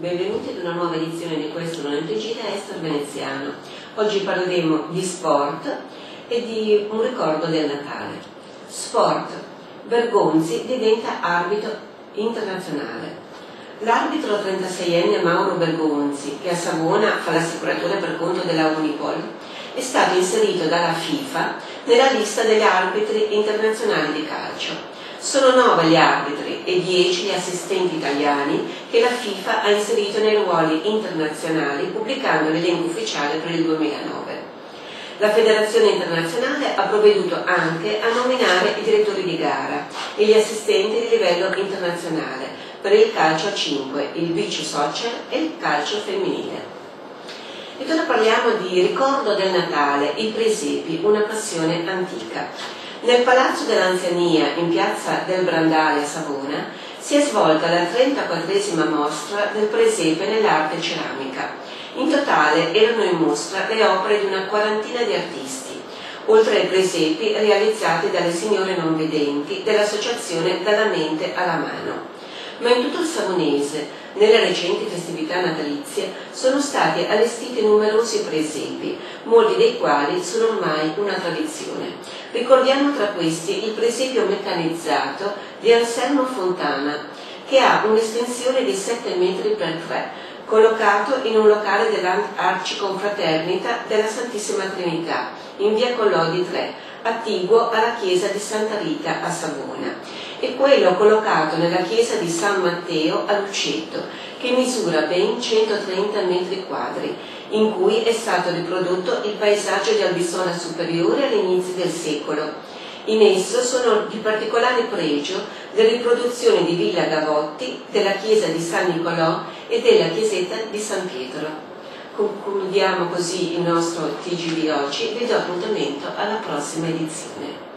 benvenuti ad una nuova edizione di questo non da Esther Veneziano. Oggi parleremo di sport e di un ricordo del Natale. Sport. Bergonzi diventa arbitro internazionale. L'arbitro 36enne Mauro Bergonzi, che a Savona fa l'assicuratore per conto della Unipol, è stato inserito dalla FIFA nella lista degli arbitri internazionali di calcio sono nove gli arbitri e dieci gli assistenti italiani che la FIFA ha inserito nei ruoli internazionali pubblicando l'elenco ufficiale per il 2009. La Federazione internazionale ha provveduto anche a nominare i direttori di gara e gli assistenti di livello internazionale per il calcio a 5, il beach soccer e il calcio femminile. E ora parliamo di ricordo del Natale, i presepi, una passione antica. Nel Palazzo dell'Anziania, in piazza del Brandale a Savona, si è svolta la 34esima mostra del presepe nell'arte ceramica. In totale erano in mostra le opere di una quarantina di artisti, oltre ai presepi realizzati dalle signore non vedenti dell'associazione Dalla Mente alla Mano ma in tutto il Savonese, nelle recenti festività natalizie, sono stati allestiti numerosi presepi, molti dei quali sono ormai una tradizione. Ricordiamo tra questi il presepio meccanizzato di Anselmo Fontana, che ha un'estensione di 7 metri per 3, collocato in un locale dell'Arciconfraternita della Santissima Trinità, in via Collodi 3, attiguo alla chiesa di Santa Rita a Savona e quello collocato nella chiesa di San Matteo a Luceto, che misura ben 130 metri quadri, in cui è stato riprodotto il paesaggio di Albissola Superiore all'inizio del secolo. In esso sono di particolare pregio le riproduzioni di Villa Gavotti, della chiesa di San Nicolò e della chiesetta di San Pietro. Concludiamo così il nostro TG di oggi, vi do appuntamento alla prossima edizione.